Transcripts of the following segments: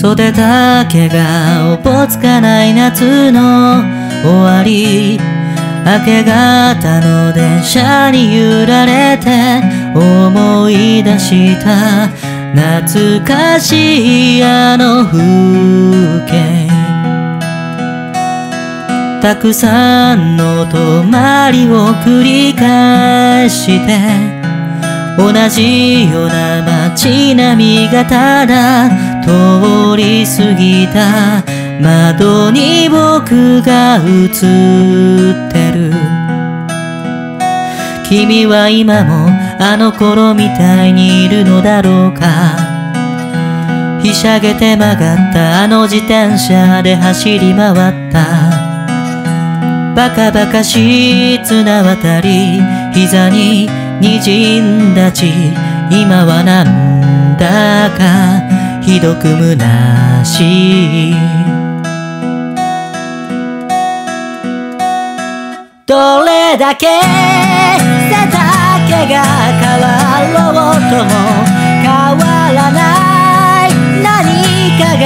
袖だけがおぼつかない夏の終わり明け方の電車に揺られて思い出した懐かしいあの風景たくさんの泊まりを繰り返して同じような街並みがただ通り過ぎた窓に僕が映ってる。君は今もあの頃みたいにいるのだろうか。ひしゃげて曲がったあの自転車で走り回った。バカバカしい綱渡り膝に滲んだ血。今はなんだか。ひどく虚しい。どれだけ背丈が変わろうとも変わらない。何かが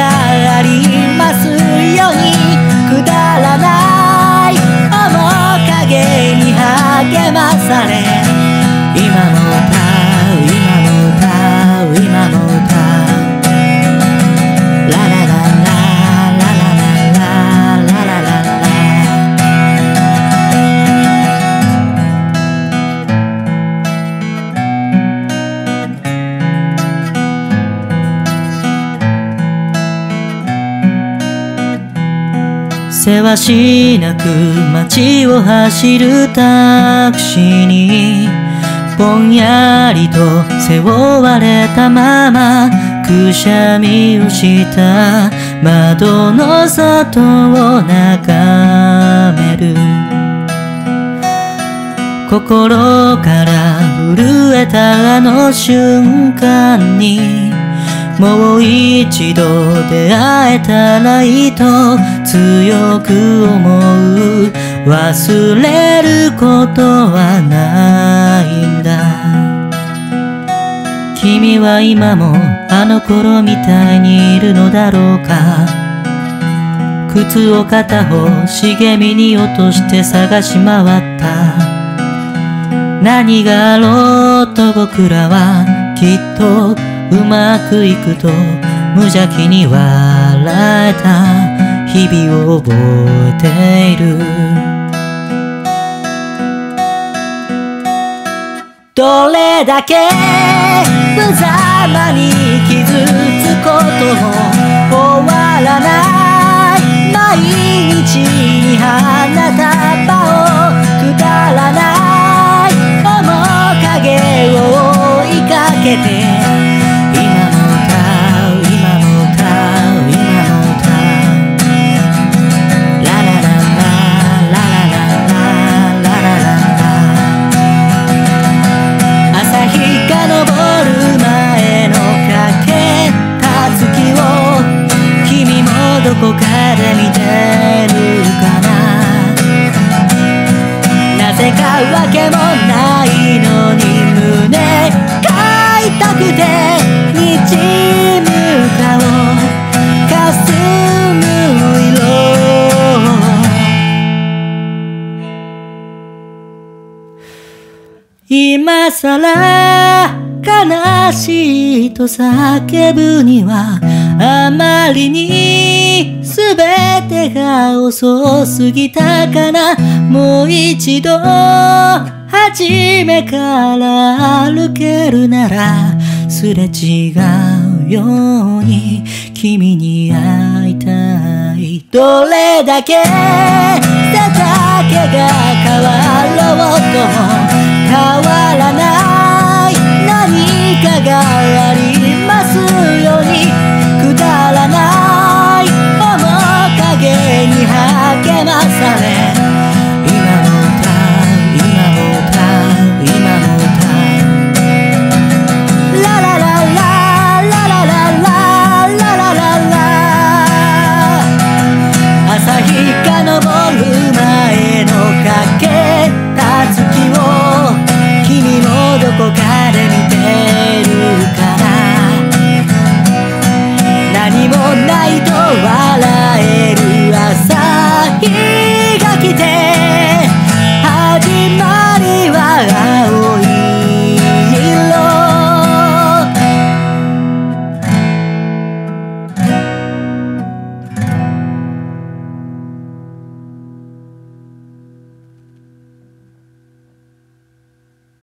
せわしなく街を走るタクシーにぼんやりと背負われたままくしゃみをした窓の外を眺める。心から震えたあの瞬間にもう一度出会えたらいいと強く思う。忘れることはないんだ。君は今もあの頃みたいにいるのだろうか。靴を片方茂みに落として探し回った。何があろうと僕らはきっとうまくいくと無邪気に笑えた。日々を覚えている。どれだけ無罪今さら悲しいと叫ぶにはあまりに全てが遅すぎたかなもう一度初めから歩けるならすれ違うように君に会いたい。どれだけ背丈が変わろうと。変わらない。何かがありますよう